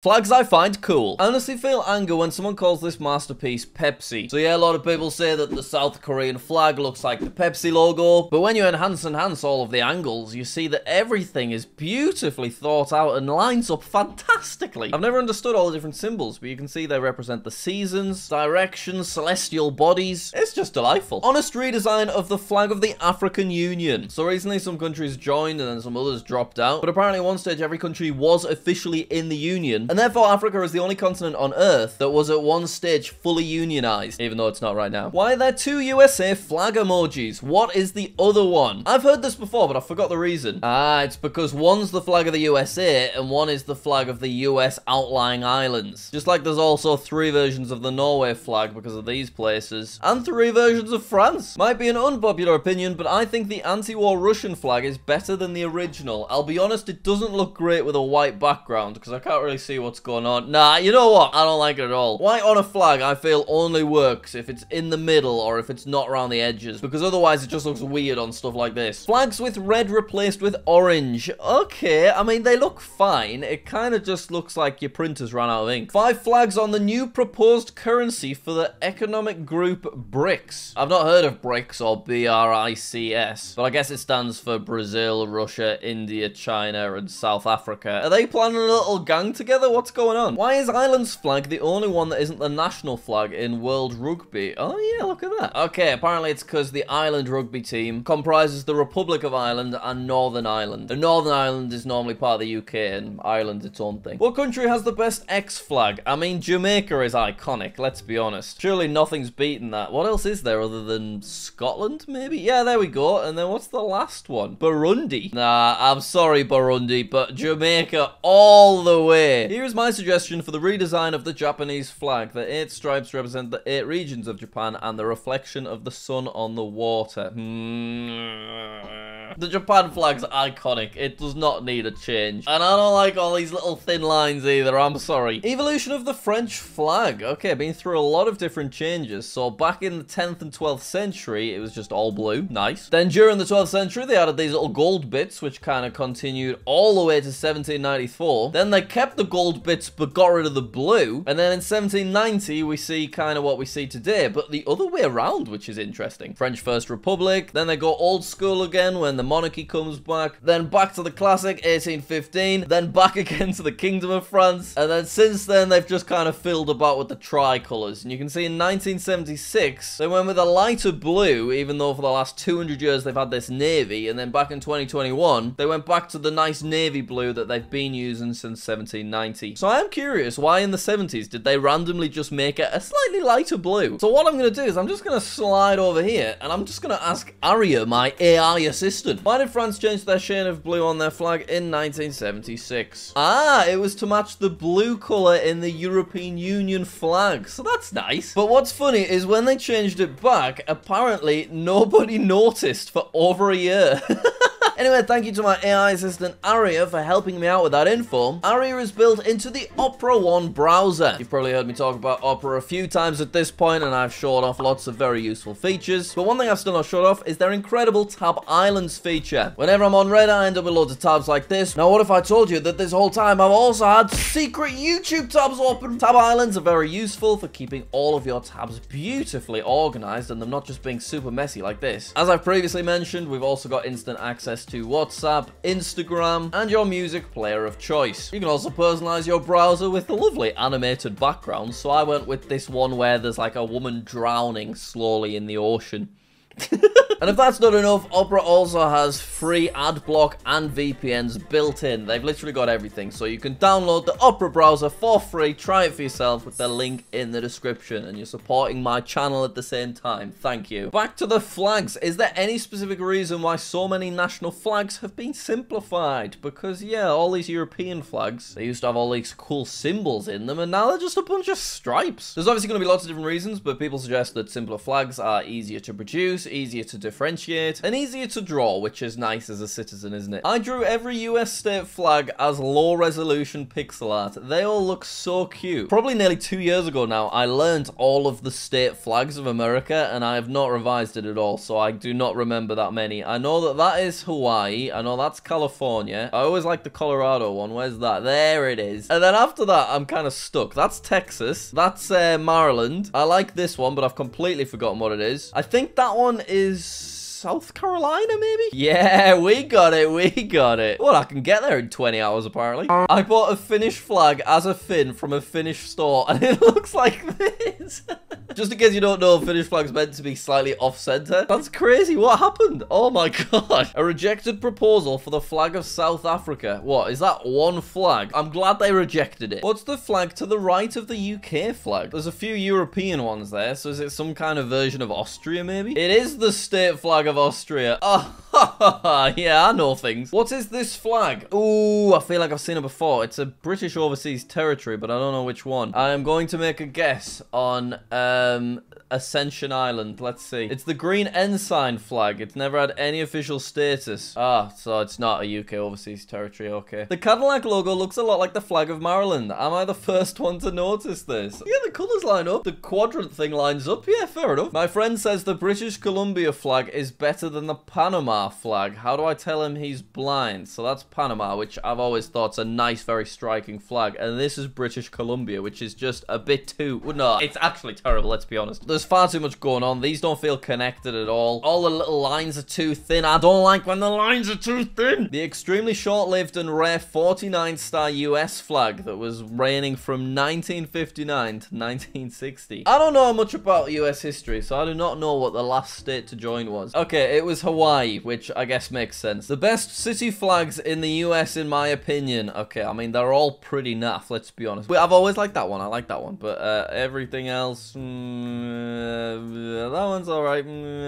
Flags I find cool. I honestly feel anger when someone calls this masterpiece Pepsi. So yeah, a lot of people say that the South Korean flag looks like the Pepsi logo, but when you enhance and enhance all of the angles, you see that everything is beautifully thought out and lines up fantastically. I've never understood all the different symbols, but you can see they represent the seasons, directions, celestial bodies. It's just delightful. Honest redesign of the flag of the African Union. So recently some countries joined and then some others dropped out, but apparently at one stage every country was officially in the Union and therefore Africa is the only continent on Earth that was at one stage fully unionized, even though it's not right now. Why are there two USA flag emojis? What is the other one? I've heard this before, but I forgot the reason. Ah, it's because one's the flag of the USA and one is the flag of the US outlying islands. Just like there's also three versions of the Norway flag because of these places, and three versions of France. Might be an unpopular opinion, but I think the anti-war Russian flag is better than the original. I'll be honest, it doesn't look great with a white background because I can't really see what's going on. Nah, you know what? I don't like it at all. White on a flag, I feel only works if it's in the middle or if it's not around the edges, because otherwise it just looks weird on stuff like this. Flags with red replaced with orange. Okay, I mean, they look fine. It kind of just looks like your printers ran out of ink. Five flags on the new proposed currency for the economic group BRICS. I've not heard of BRICS or B-R-I-C-S, but I guess it stands for Brazil, Russia, India, China, and South Africa. Are they planning a little gang together? What's going on? Why is Ireland's flag the only one that isn't the national flag in World Rugby? Oh yeah, look at that. Okay, apparently it's because the Ireland rugby team comprises the Republic of Ireland and Northern Ireland. And Northern Ireland is normally part of the UK and Ireland's its own thing. What country has the best X flag? I mean, Jamaica is iconic, let's be honest. Surely nothing's beaten that. What else is there other than Scotland, maybe? Yeah, there we go. And then what's the last one? Burundi. Nah, I'm sorry, Burundi, but Jamaica all the way. Here's my suggestion for the redesign of the Japanese flag. The eight stripes represent the eight regions of Japan and the reflection of the sun on the water. Hmm. The Japan flag's iconic. It does not need a change. And I don't like all these little thin lines either. I'm sorry. Evolution of the French flag. Okay, been through a lot of different changes. So back in the 10th and 12th century, it was just all blue. Nice. Then during the 12th century, they added these little gold bits, which kind of continued all the way to 1794. Then they kept the gold bits, but got rid of the blue. And then in 1790, we see kind of what we see today, but the other way around, which is interesting. French First Republic. Then they go old school again when the monarchy comes back, then back to the classic 1815, then back again to the Kingdom of France, and then since then they've just kind of filled about with the tricolours. And you can see in 1976 they went with a lighter blue, even though for the last 200 years they've had this navy, and then back in 2021 they went back to the nice navy blue that they've been using since 1790. So I am curious, why in the 70s did they randomly just make it a slightly lighter blue? So what I'm going to do is I'm just going to slide over here, and I'm just going to ask Aria, my AI assistant, why did France change their shade of blue on their flag in 1976? Ah, it was to match the blue colour in the European Union flag, so that's nice. But what's funny is when they changed it back, apparently nobody noticed for over a year. Anyway, thank you to my AI assistant Aria for helping me out with that info. Aria is built into the Opera One browser. You've probably heard me talk about Opera a few times at this point, and I've showed off lots of very useful features. But one thing I've still not showed off is their incredible Tab Islands feature. Whenever I'm on Reddit, I end up with loads of tabs like this. Now, what if I told you that this whole time I've also had secret YouTube tabs open? Tab Islands are very useful for keeping all of your tabs beautifully organized and them not just being super messy like this. As I've previously mentioned, we've also got instant access to WhatsApp, Instagram, and your music player of choice. You can also personalize your browser with the lovely animated background, so I went with this one where there's like a woman drowning slowly in the ocean. and if that's not enough, Opera also has free ad block and VPNs built in. They've literally got everything. So you can download the Opera browser for free, try it for yourself with the link in the description. And you're supporting my channel at the same time. Thank you. Back to the flags. Is there any specific reason why so many national flags have been simplified? Because, yeah, all these European flags, they used to have all these cool symbols in them, and now they're just a bunch of stripes. There's obviously going to be lots of different reasons, but people suggest that simpler flags are easier to produce, easier to do differentiate, and easier to draw, which is nice as a citizen, isn't it? I drew every US state flag as low resolution pixel art. They all look so cute. Probably nearly two years ago now, I learned all of the state flags of America, and I have not revised it at all, so I do not remember that many. I know that that is Hawaii. I know that's California. I always like the Colorado one. Where's that? There it is. And then after that, I'm kind of stuck. That's Texas. That's uh, Maryland. I like this one, but I've completely forgotten what it is. I think that one is... South Carolina, maybe? Yeah, we got it, we got it. Well, I can get there in 20 hours, apparently. I bought a Finnish flag as a Finn from a Finnish store, and it looks like this. Just in case you don't know, Finnish flag's meant to be slightly off-center. That's crazy. What happened? Oh my god. A rejected proposal for the flag of South Africa. What, is that one flag? I'm glad they rejected it. What's the flag to the right of the UK flag? There's a few European ones there, so is it some kind of version of Austria, maybe? It is the state flag of Austria. Oh, yeah, I know things. What is this flag? Ooh, I feel like I've seen it before. It's a British overseas territory, but I don't know which one. I am going to make a guess on um, Ascension Island. Let's see. It's the green ensign flag. It's never had any official status. Ah, so it's not a UK overseas territory. Okay. The Cadillac logo looks a lot like the flag of Maryland. Am I the first one to notice this? Yeah, the colours line up. The quadrant thing lines up. Yeah, fair enough. My friend says the British Columbia flag is better than the Panama flag. How do I tell him he's blind? So that's Panama, which I've always thought's a nice, very striking flag. And this is British Columbia, which is just a bit too... Well, no, it's actually terrible, let's be honest. There's far too much going on. These don't feel connected at all. All the little lines are too thin. I don't like when the lines are too thin. The extremely short-lived and rare 49-star US flag that was reigning from 1959 to 1960. I don't know much about US history, so I do not know what the last state to join was. Okay, it was Hawaii, which I guess makes sense. The best city flags in the US, in my opinion. Okay, I mean, they're all pretty naff, let's be honest. I've always liked that one. I like that one. But uh, everything else... Mm, that one's alright. Mm,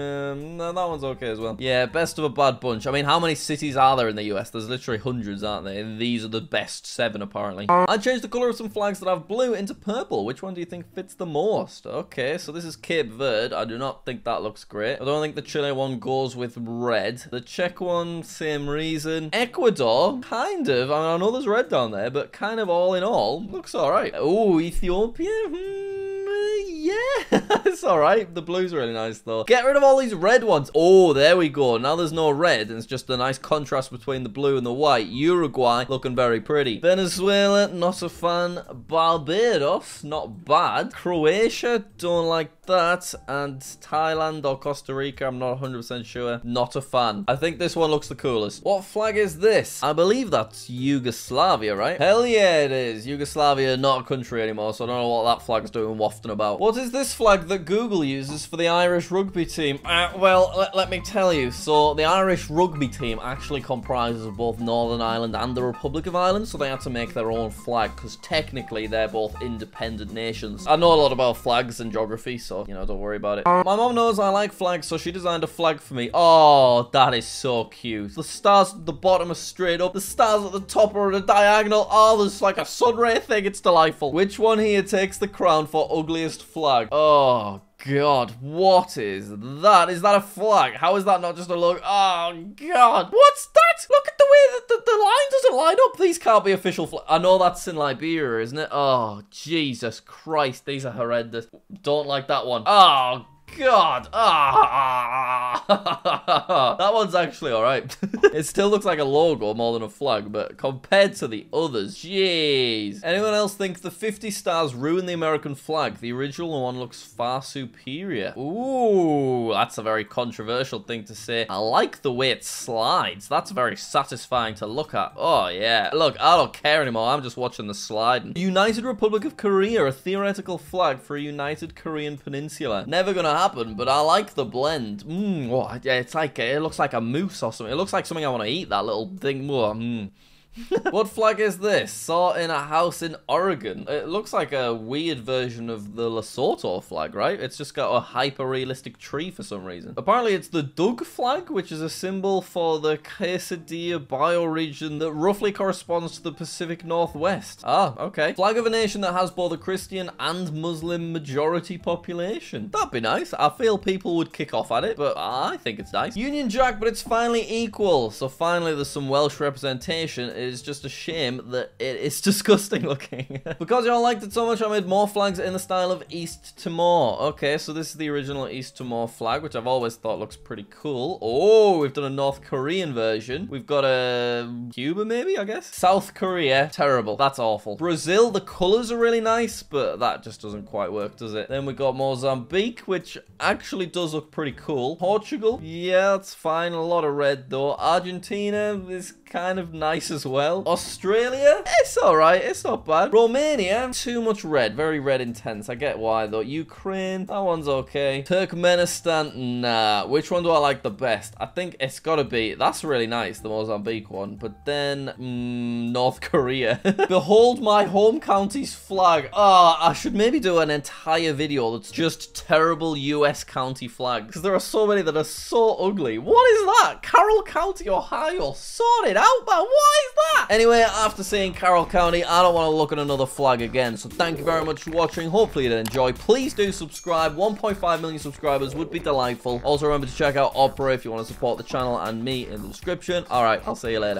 that one's okay as well. Yeah, best of a bad bunch. I mean, how many cities are there in the US? There's literally hundreds, aren't there? And these are the best seven, apparently. I changed the colour of some flags that have blue into purple. Which one do you think fits the most? Okay, so this is Cape Verde. I do not think that looks great. I don't think the Chile one goes with red. The Czech one, same reason. Ecuador, kind of. I mean, I know there's red down there, but kind of all in all, looks alright. Oh, Ethiopia? Hmm it's alright. The blue's really nice, though. Get rid of all these red ones. Oh, there we go. Now there's no red, and it's just a nice contrast between the blue and the white. Uruguay, looking very pretty. Venezuela, not a fan. Barbados, not bad. Croatia, don't like that. And Thailand or Costa Rica, I'm not 100% sure. Not a fan. I think this one looks the coolest. What flag is this? I believe that's Yugoslavia, right? Hell yeah, it is. Yugoslavia, not a country anymore, so I don't know what that flag's doing wafting about. What is this flag that Google uses for the Irish rugby team? Uh, well, let, let me tell you. So, the Irish rugby team actually comprises of both Northern Ireland and the Republic of Ireland, so they had to make their own flag, because technically they're both independent nations. I know a lot about flags and geography, so, you know, don't worry about it. My mom knows I like flags, so she designed a flag for me. Oh, that is so cute. The stars at the bottom are straight up. The stars at the top are at a diagonal. Oh, there's like a sun ray thing. It's delightful. Which one here takes the crown for ugliest flag? Oh, God, what is that? Is that a flag? How is that not just a logo? Oh, God. What's that? Look at the way that the, the line doesn't line up. These can't be official flags. I know that's in Liberia, isn't it? Oh, Jesus Christ. These are horrendous. Don't like that one. Oh, God. Ah. that one's actually alright. it still looks like a logo more than a flag, but compared to the others, jeez. Anyone else think the 50 stars ruin the American flag? The original one looks far superior. Ooh, that's a very controversial thing to say. I like the way it slides. That's very satisfying to look at. Oh, yeah. Look, I don't care anymore. I'm just watching the sliding. United Republic of Korea, a theoretical flag for a united Korean peninsula. Never gonna happen, but I like the blend. Mmm, it's like, it looks like a mousse or something. It looks like something I want to eat, that little thing. Oh, mm. what flag is this? Saw in a house in Oregon. It looks like a weird version of the Lesotho flag, right? It's just got a hyper-realistic tree for some reason. Apparently it's the Doug flag, which is a symbol for the Cascadia bioregion that roughly corresponds to the Pacific Northwest. Ah, okay. Flag of a nation that has both a Christian and Muslim majority population. That'd be nice. I feel people would kick off at it, but I think it's nice. Union Jack, but it's finally equal. So finally there's some Welsh representation. It is just a shame that it is disgusting looking. because y'all liked it so much, I made more flags in the style of East Timor. Okay, so this is the original East Timor flag, which I've always thought looks pretty cool. Oh, we've done a North Korean version. We've got a Cuba, maybe, I guess? South Korea, terrible. That's awful. Brazil, the colors are really nice, but that just doesn't quite work, does it? Then we got Mozambique, which actually does look pretty cool. Portugal, yeah, that's fine. A lot of red, though. Argentina is kind of nice as well. Australia, it's alright, it's not bad. Romania, too much red, very red intense. I get why though. Ukraine, that one's okay. Turkmenistan, nah. Which one do I like the best? I think it's gotta be, that's really nice, the Mozambique one. But then, mm, North Korea. Behold my home county's flag. Ah, oh, I should maybe do an entire video that's just terrible US county flags. Because there are so many that are so ugly. What is that? Carroll County, Ohio. Sorted out, man. What is that? Anyway, after seeing Carroll County, I don't want to look at another flag again. So thank you very much for watching. Hopefully you did enjoy. Please do subscribe. 1.5 million subscribers would be delightful. Also remember to check out Opera if you want to support the channel and me in the description. Alright, I'll oh. see you later.